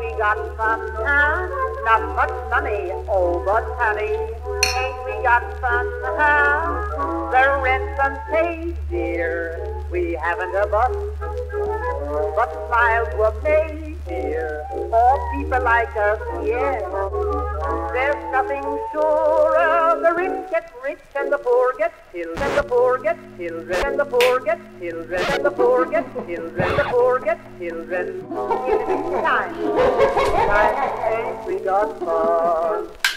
we got fun, huh? Not much money, oh, but honey, ain't we got fun, huh? The rent's unpaid, dear. We haven't a bus, but smiles were made, dear. For people like us, yes. There's nothing surer. The rich get rich and the poor get children. And the poor get children. And the poor get children. And the poor get children. and The poor get children. In the time got fun.